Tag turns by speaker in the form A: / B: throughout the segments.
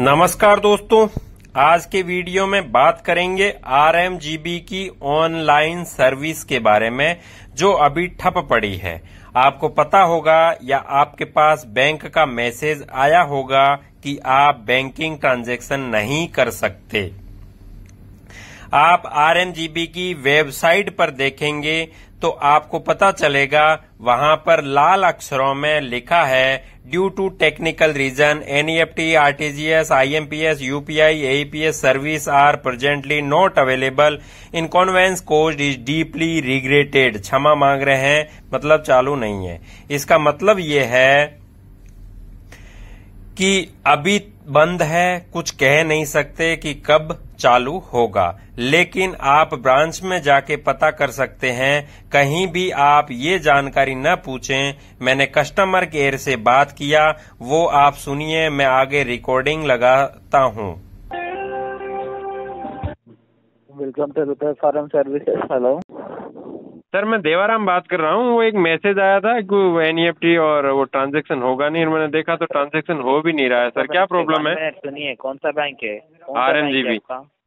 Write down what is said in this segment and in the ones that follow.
A: नमस्कार दोस्तों, आज के वीडियो में बात करेंगे आरएमजीबी की ऑनलाइन सर्विस के बारे में, जो अभी ठप पड़ी है। आपको पता होगा या आपके पास बैंक का मैसेज आया होगा कि आप बैंकिंग ट्रांजैक्शन नहीं कर सकते। आप आरएमजीबी की वेबसाइट पर देखेंगे तो आपको पता चलेगा वहाँ पर लाल अक्षरों में लिखा है due to technical reason NEFT RTGS IMPS UPI AEPS service are presently not available inconvenience is deeply regretted क्षमा मांग रहे हैं मतलब चालू नहीं है। इसका मतलब ये है कि अभी बंद है, कुछ कह नहीं सकते कि कब चालू होगा। लेकिन आप ब्रांच में जाके पता कर सकते हैं, कहीं भी आप ये जानकारी न पूछें। मैंने कस्टमर केयर से बात किया, वो आप सुनिए, मैं आगे रिकॉर्डिंग लगाता हूँ।
B: Welcome to farm services hello
A: sir मैं देवाराम बात कर रहा हूँ। वो एक मैसेज आया था कि एनईएफटी और वो ट्रांजैक्शन होगा नहीं मैंने देखा तो ट्रांजैक्शन हो भी नहीं रहा है। सर क्या प्रॉब्लम है?
B: सुनिए कौन सा बैंक है?
A: R M G B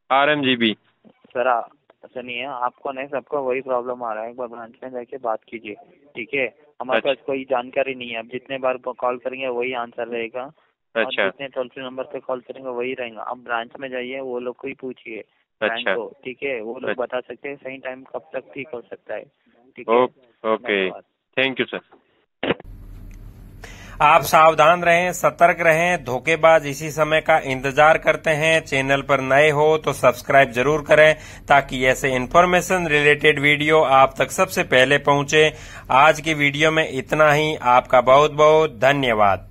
A: R M G B
B: sir सुनिए आपको नहीं सबको वही प्रॉब्लम आ रहा है। एक बार ब्रांच में जाके बात कीजिए ठीक है? हमारे
A: अच्छा।
B: पास कोई जानकारी नहीं है। अब जितने बार कॉल करेंगे वही आंसर रहेगा।
A: अच्छा।
B: जितने टोल फ्री नंबर पे कॉल करेंगे वही रहेगा। आप ब्रांच में जाइए वो लोग को ही पूछिए। बैंक
A: अच्छा।
B: को ठीक है? वो लोग
A: अच्छा।
B: बता सकते हैं सही टाइम कब तक ठीक हो सकता है। ठीक है?
A: ओके थैंक यू सर आप सावधान रहें सतर्क रहें धोखेबाज इसी समय का इंतज़ार करते हैं। चैनल पर नए हो तो सब्सक्राइब ज़रूर करें ताकि ऐसे इन्फॉर्मेशन रिलेटेड वीडियो आप तक सबसे पहले पहुँचे। आज की वीडियो में इतना ही। आपका बहुत बहुत धन्यवाद।